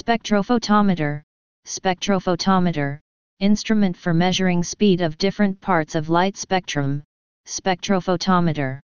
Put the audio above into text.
Spectrophotometer, spectrophotometer, instrument for measuring speed of different parts of light spectrum, spectrophotometer.